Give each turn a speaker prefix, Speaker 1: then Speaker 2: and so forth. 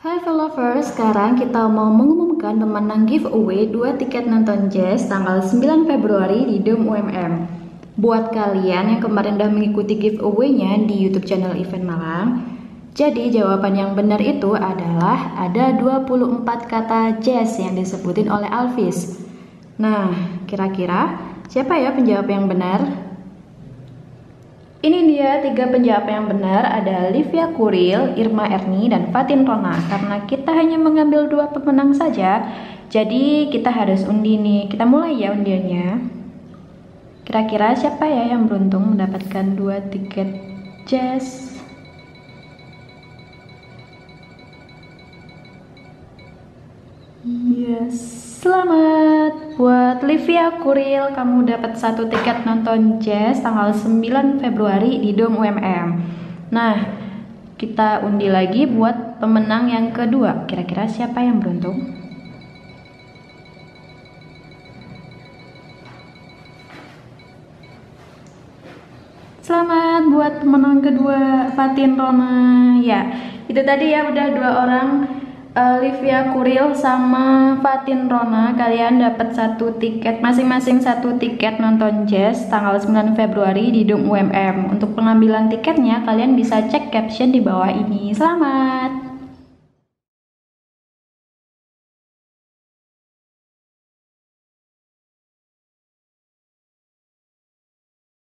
Speaker 1: Hai Velovers, sekarang kita mau mengumumkan pemenang giveaway 2 tiket nonton jazz tanggal 9 Februari di Dome UMM. Buat kalian yang kemarin udah mengikuti giveaway-nya di YouTube channel Event Malang, jadi jawaban yang benar itu adalah ada 24 kata jazz yang disebutin oleh Alvis. Nah, kira-kira siapa ya penjawab yang benar? Ini dia tiga penjawab yang benar ada Livia Kuril, Irma Erni, dan Fatin Rona. Karena kita hanya mengambil dua pemenang saja, jadi kita harus undi nih. Kita mulai ya undiannya. Kira-kira siapa ya yang beruntung mendapatkan dua tiket jazz? Yes. Selamat buat Livia Kuril, kamu dapat satu tiket nonton jazz tanggal 9 Februari di Dom UMM. Nah, kita undi lagi buat pemenang yang kedua. Kira-kira siapa yang beruntung? Selamat buat pemenang kedua Fatin Roma. Ya, itu tadi ya udah dua orang Olivia Kuril sama Fatin Rona kalian dapat satu tiket masing-masing satu tiket nonton jazz tanggal 9 Februari di Dom UMM. Untuk pengambilan tiketnya kalian bisa cek caption di bawah ini. Selamat.